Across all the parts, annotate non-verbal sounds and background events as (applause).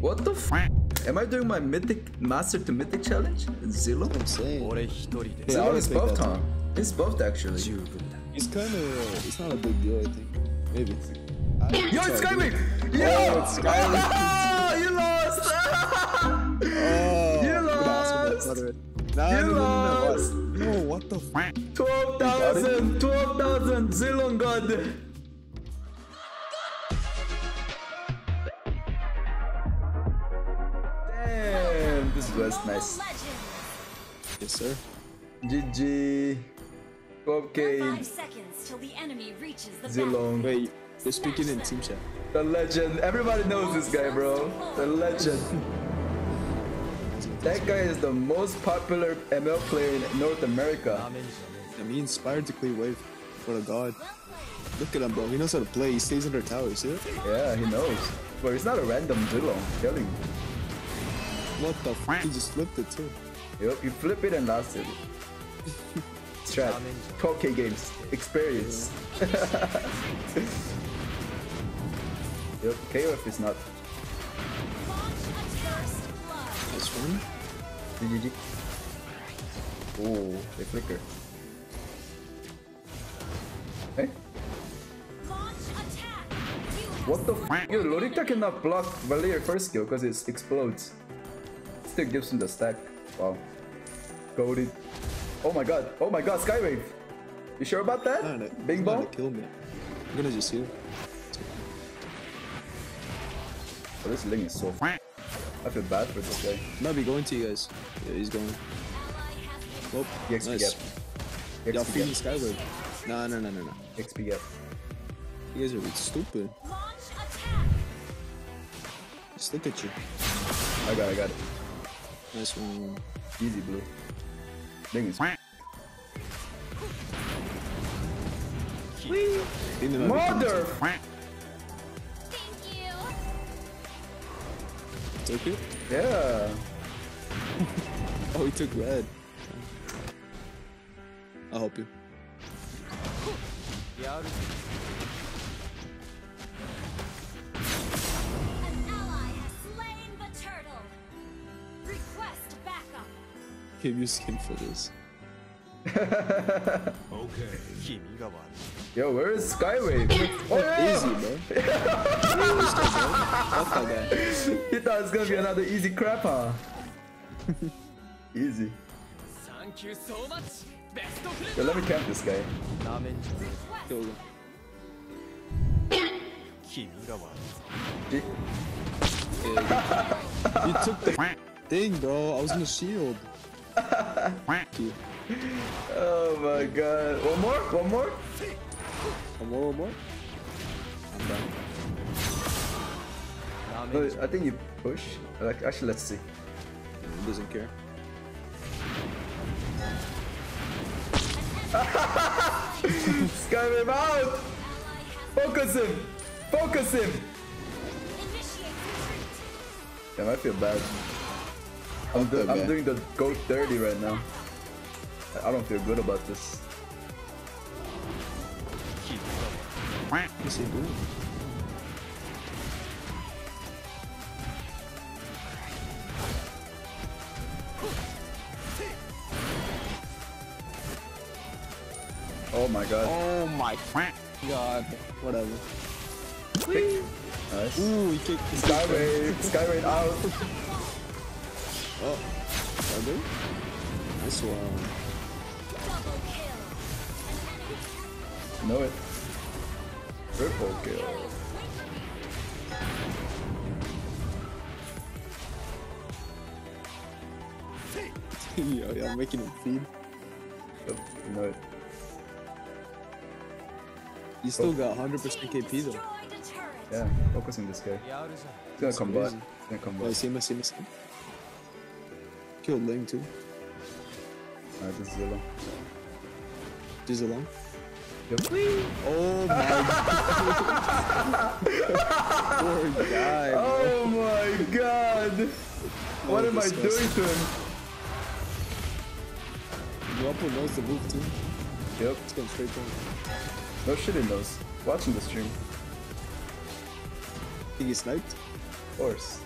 What the f? Am I doing my mythic master to mythic challenge? Zilong? I'm saying. Zilong I is buffed, huh? He's buffed actually. It's kind of. It's not a big deal, I think. Maybe. I, Yo, it's all good. Skywing! Yo! Oh, it's Skywing. Ah, you lost! Oh, You gonna ask him lost. about. Nah, You no, no, no, no, lost. what? No, what the f? 12,000! 12,000! Zilong God! Yes, sir. GG. 12k. Five seconds till the enemy reaches the Zilong. Wait, they're speaking in team chat. The legend. Everybody knows this guy, bro. The legend. That guy is the most popular ML player in North America. And he inspired to clear wave for the god. Look at him, bro. He knows how to play. He stays under tower. See it? Yeah, he knows. But he's not a random Zilong. I'm telling you. What the f? He just flipped it too. Yep, you flip it and last it. (laughs) Strat. 12k games. Experience. (laughs) yep, KOF is not. That's fun. GG. Oh, they flicker. Hey? What the f? Yo, Lolita cannot block Valir first skill because it explodes. Still gives him the stack. Wow. Goaded. Oh my god. Oh my god, Skywave. You sure about that? Nah, nah, Bing he's not bong? gonna kill me. I'm gonna just heal. Oh, this Ling is so f I feel bad for this guy. Might be going to you guys. Yeah, he's going. Oh, EXP nice. gap. Y'all EXP feeding gap. Skywave. Nah, no, no, no, no. XP gap. You guys are really stupid. Just look at you. I got it, I got it. Nice one. Easy blue. Ling is Feed them everything. Mother! Took it? Yeah. (laughs) Oh, he took red. I'll help you. Give you skin for this. okay. Yo, where is Skywave? Oh, yeah. Easy, bro. Fuck that guy. (laughs) He thought it's gonna be another easy crapper easy crap, huh? (laughs) easy. Yo, let me camp this guy. Kill him. You took the thing, bro. I was in the shield. You. Oh my god. One more? One more? One more, one more. I'm done. No, I think you push. Like, actually, let's see. He doesn't care. (laughs) Skywave out! Focus him! Focus him! Damn, I feel bad. I'm, do- feel I'm doing the goat dirty right now. I- don't feel good about this. What's he doing? Oh my god. Oh my god. Whatever. Nice. Ooh, he kicked the Skywave! Skywave out! (laughs) Oh. Other? Nice one. Know it. Triple kill. (laughs) Yo, yeah, I'm making him feed. Yep, you know it. You still got 100% KP though. Yeah, focusing this guy. He's gonna come back. He's gonna come Oh, I see him, I see him, I see him. Killed Ling too. Alright, this is Zilong. Just along. Yep. Oh my Poor guy. bro. Oh my god! Oh, what am I doing to him? Guapo knows the move too. Yep. It's going straight down. No shit he knows. Watching the stream. Think he sniped? Of course.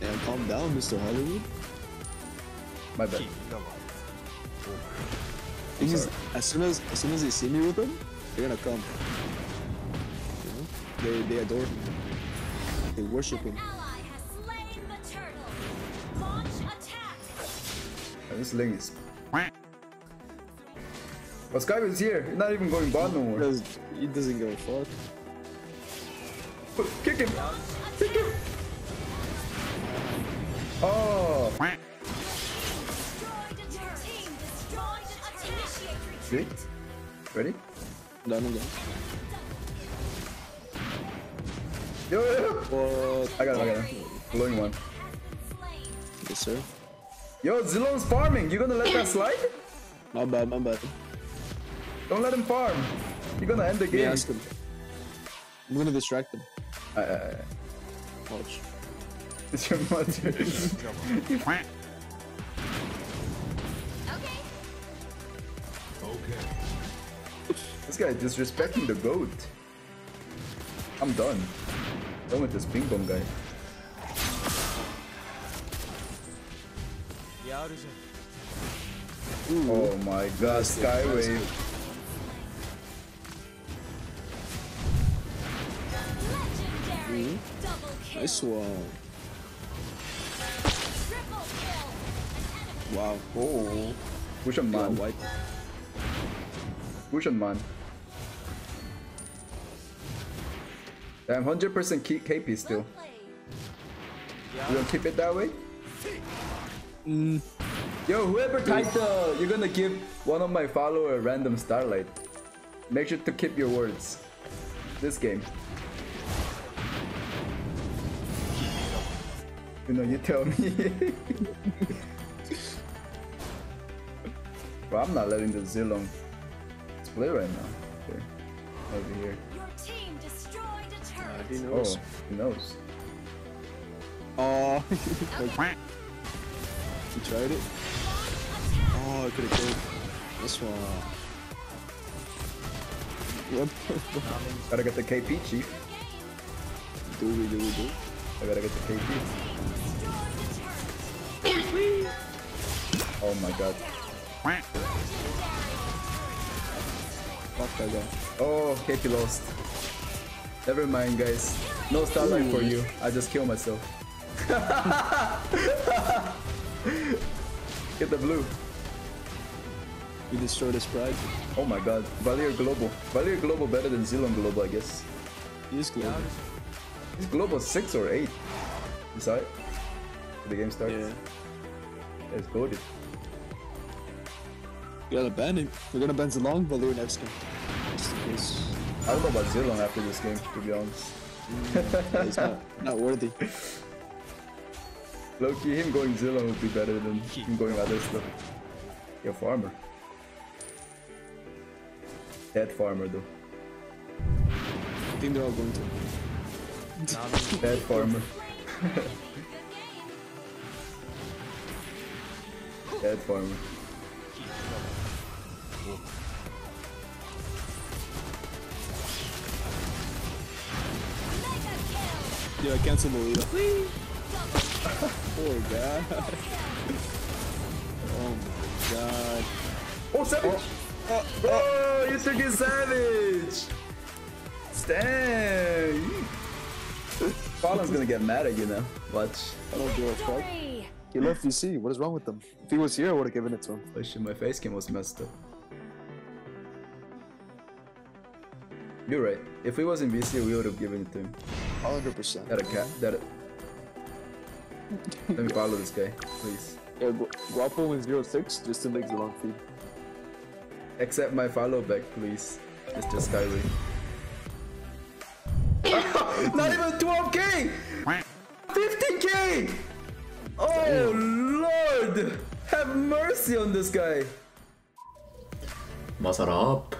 Yeah, calm down, Mr. Hollywood. My bad. Thing is, as soon as as soon as they see me with them, they're gonna come. You know? They they adore him. They worship him. Ally has slain the turtle. Launch attack. This Ling is. But Skype is here. He's not even going bot no more. Because he doesn't give a fuck. Kick him! Kick him! Initiate See? retreat. Ready? Done again. Yo, yo, yo! What? I got him, I got him. Blowing one. Yes, sir. Yo, Zilong's farming! You gonna let that slide? My bad, my bad. Don't let him farm! You're gonna end the Let me game. ask him. I'm gonna distract him. Uh, Watch. It's your mother. Okay. this guy is disrespecting the goat. I'm done. Done with this ping pong guy. Oh my god, Skywave. Legendary. Double kill. Nice one. Wow. Oh. Push him, Yeah, man. white. Push him, man. Damn, 100% KP still. Well. You gonna keep it that way? Mm. Yo, whoever typed the, you're gonna give one of my follower a random starlight. Make sure to keep your words. This game. You know, you tell me. (laughs) Bro, I'm not letting the Zilong split right now. Okay. Over here. Your team destroyed a turret. He Oh, knows. he knows. Oh, Okay. (laughs) he tried it. Oh, I could have killed. This one. What? (laughs) Gotta get the KP, chief. do we do we do? I gotta get the KP. Destroyed a turret. Oh my god. Fuck that guy. Oh, KP lost. Never mind, guys. No starlight for you. I just kill myself. (laughs) Get the blue. We destroyed his pride. Oh my god. Valir Global. Valir Global better than Zilong Global, I guess. He is global. Is Global 6 or 8? Decide. The game starts. Yeah. It's goaded. We gotta ban him. We're gonna ban Zilong Valir next game. Just in case. I don't know about Zilong after this game, to be honest. Yeah, he's not, not worthy. (laughs) Loki, him going Zilong would be better than him going other stuff. You're farmer. Dead farmer though. I think they're all going to. (laughs) Dead farmer. (laughs) Good game. Dead farmer. Mega kill. Yeah, cancel Lolita. Double Poor guy. oh my god. Oh, Savage! Oh, oh, oh. you took it Savage! Dang! (laughs) Fallen's gonna get mad at you now. Watch. I don't give a fuck. He left VC. What is wrong with him? If he was here, I would have given it to him. Oh shit, my face cam was messed up. You're right. If he was in VC, we would have given it to him. 100%. That a cat. That a... Let me follow this guy, please. Yeah, Gu- Guapo in 06 just to make the long feed. Accept my follow back, please. Mr. Skyway. (laughs) Not even 12k! 15k! Oh lord! Have mercy on this guy! Muscle up.